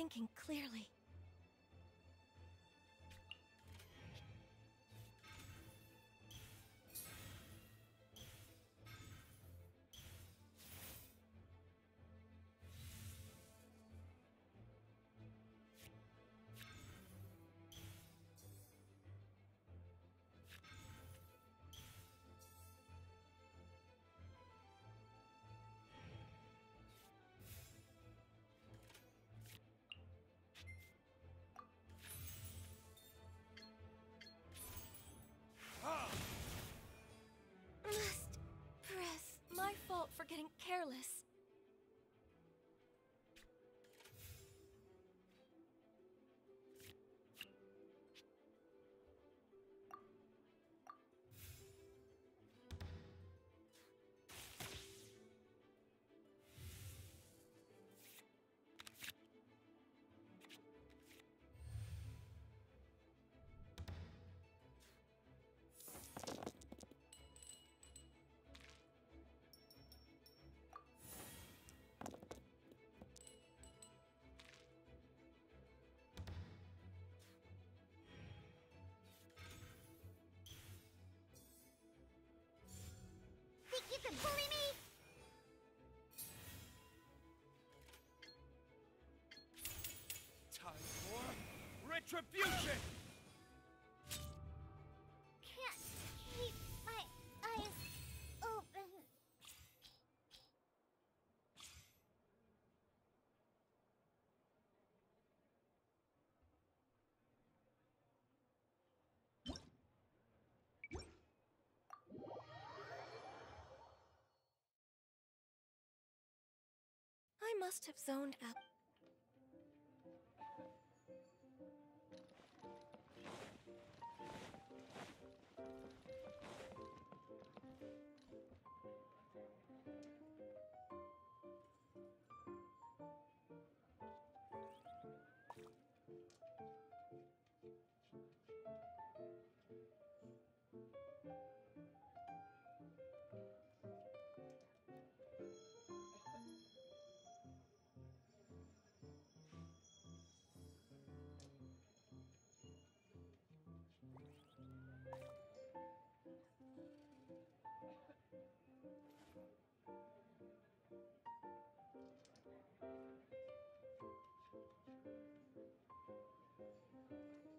thinking clearly. Can bully me? Time for retribution! I must have zoned out. Thank you.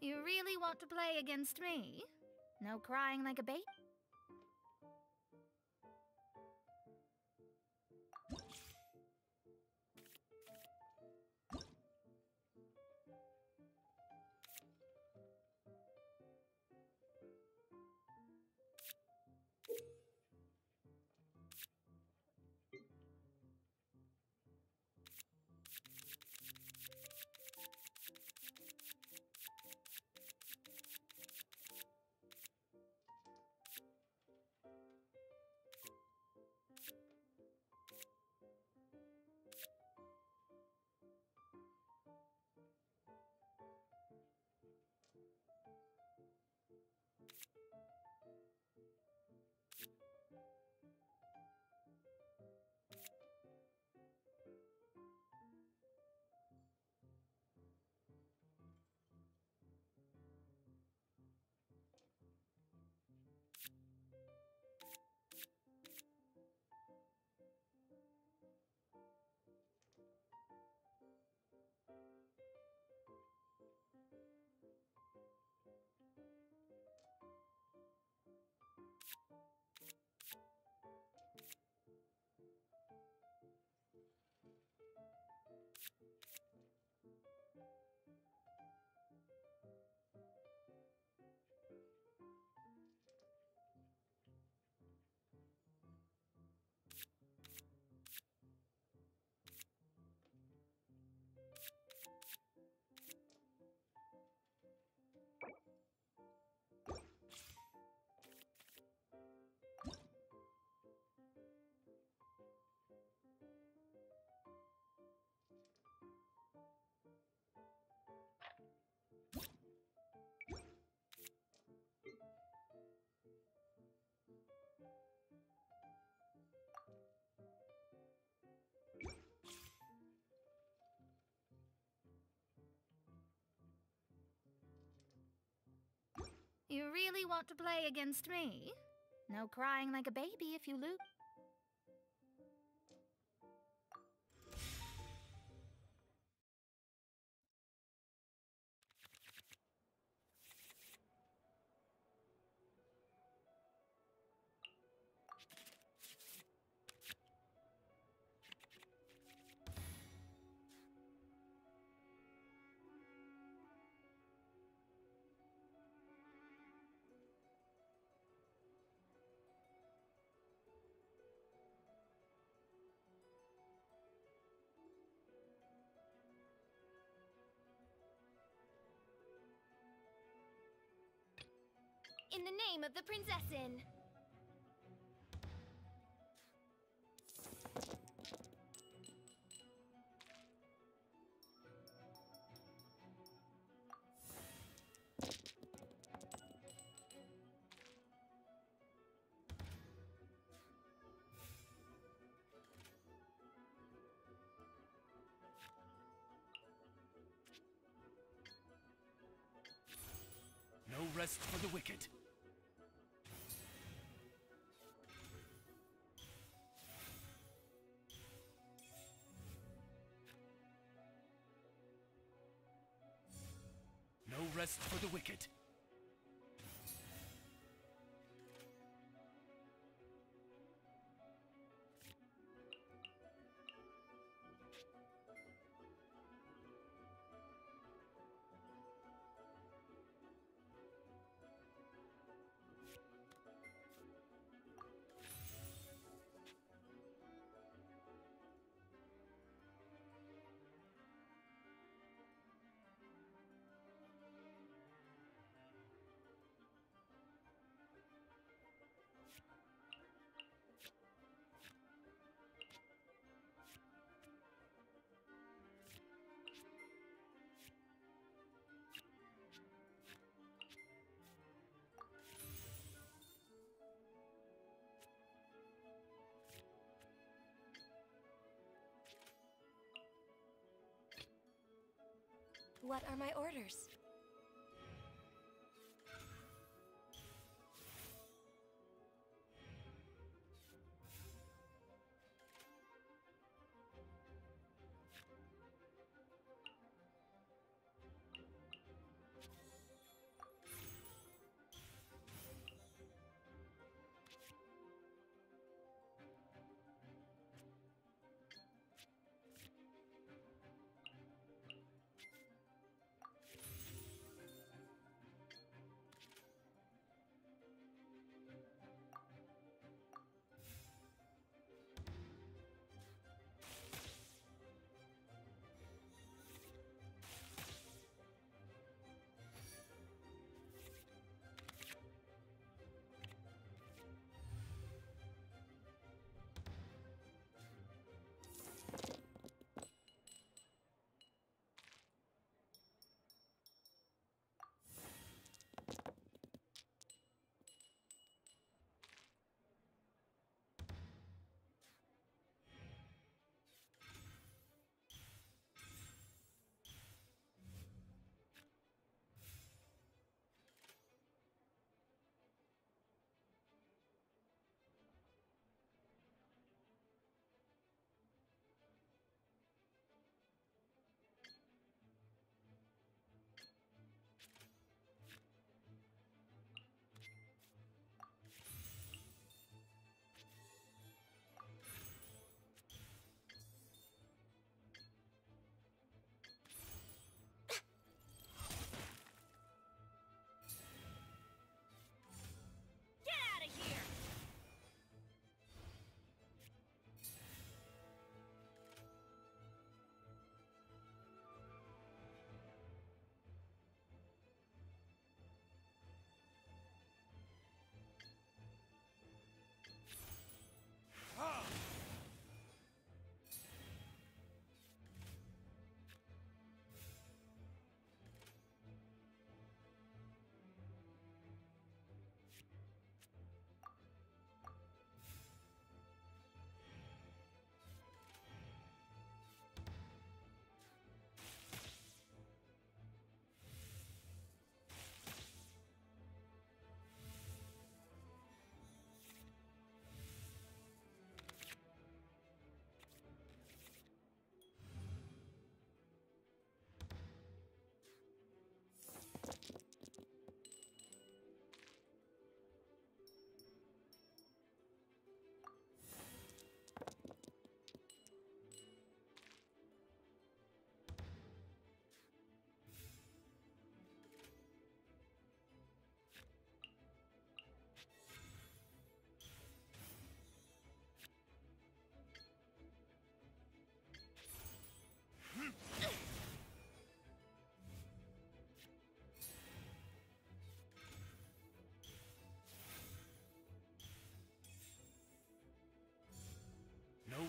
You really want to play against me? No crying like a baby? Really want to play against me? No crying like a baby if you lose. In the name of the Prinzessin! Rest for the wicked. No rest for the wicked. What are my orders?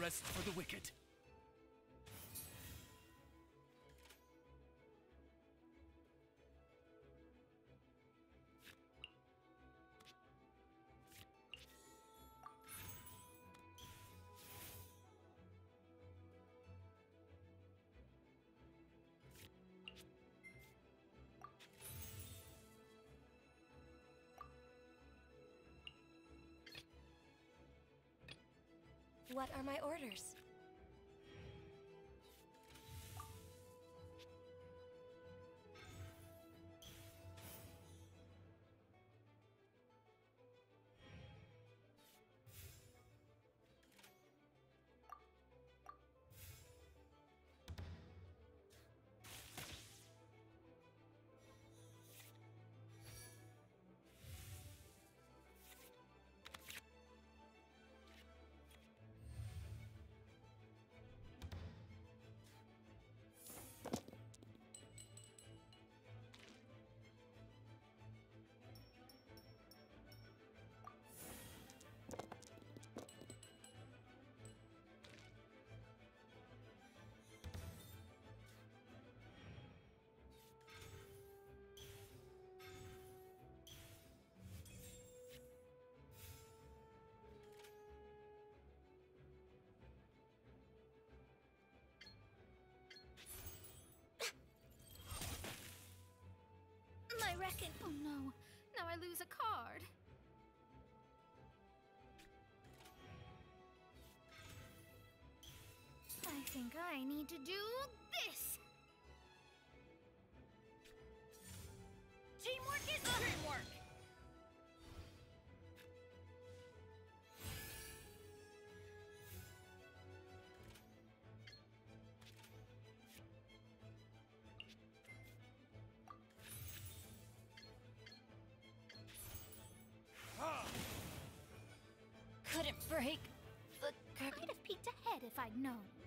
Rest for the wicked. What are my orders? My reckon. Oh no. Now I lose a card. I think I need to do break the I'd have peeked ahead if I'd known.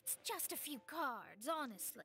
It's just a few cards, honestly.